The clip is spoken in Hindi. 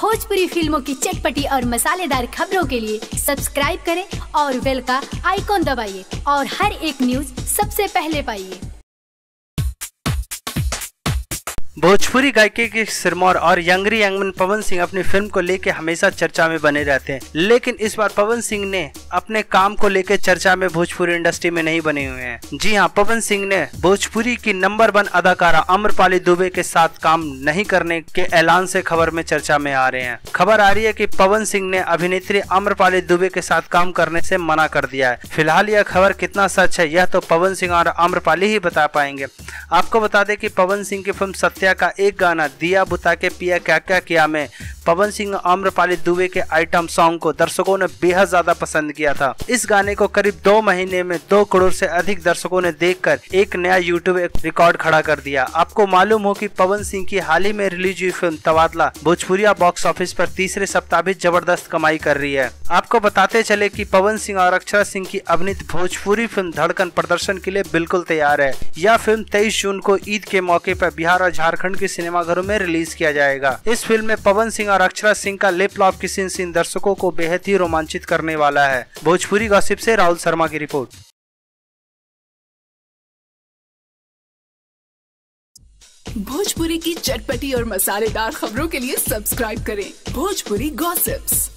भोजपुरी फ़िल्मों की चटपटी और मसालेदार खबरों के लिए सब्सक्राइब करें और बेल का आइकॉन दबाइए और हर एक न्यूज़ सबसे पहले पाइए। भोजपुरी गायकी के सिरमौर और यंगरी यंगमन पवन सिंह अपनी फ़िल्म को लेकर हमेशा चर्चा में बने रहते हैं। लेकिन इस बार पवन सिंह ने अपने काम को लेकर चर्चा में भोजपुरी इंडस्ट्री में नहीं बने हुए हैं। जी हाँ पवन सिंह ने भोजपुरी की नंबर वन अदाकारा अम्रपाली दुबे के साथ काम नहीं करने के ऐलान से खबर में चर्चा में आ रहे हैं। खबर आ रही है की पवन सिंह ने अभिनेत्री अम्रपाली दुबे के साथ काम करने से मना कर दिया है। फ़िलहाल यह खबर कितना सच है, यह तो पवन सिंह और अम्रपाली ही बता पाएँगे। आपको बता दें कि पवन सिंह की फ़िल्म सत्या का एक गाना दिया बुता के पिया क्या क्या किया में? पवन सिंह आम्रपाली दुबे के आइटम सॉन्ग को दर्शकों ने बेहद ज़्यादा पसंद किया था। इस गाने को करीब दो महीने में दो करोड़ से अधिक दर्शकों ने देखकर एक नया यूट्यूब रिकॉर्ड खड़ा कर दिया। आपको मालूम हो कि पवन सिंह की हाल ही में रिलीज़ हुई फ़िल्म तबादला भोजपुरिया बॉक्स ऑफ़िस पर तीसरे सप्ताह भी ज़बरदस्त कमाई कर रही है। आपको बताते चले कि पवन सिंह और अक्षरा सिंह की अभिनीत भोजपुरी फ़िल्म धड़कन प्रदर्शन के लिए बिल्कुल तैयार है। यह फ़िल्म तेईस जून को ईद के मौके पर बिहार और झारखंड के सिनेमाघरों में रिलीज़ किया जाएगा। इस फ़िल्म में पवन सिंह और अक्षरा सिंह का लिप लॉप की सीन सीन दर्शकों को बेहद ही रोमांचित करने वाला है। भोजपुरी गॉसिप से राहुल शर्मा की रिपोर्ट। भोजपुरी की चटपटी और मसालेदार खबरों के लिए सब्सक्राइब करें भोजपुरी गॉसिप्स।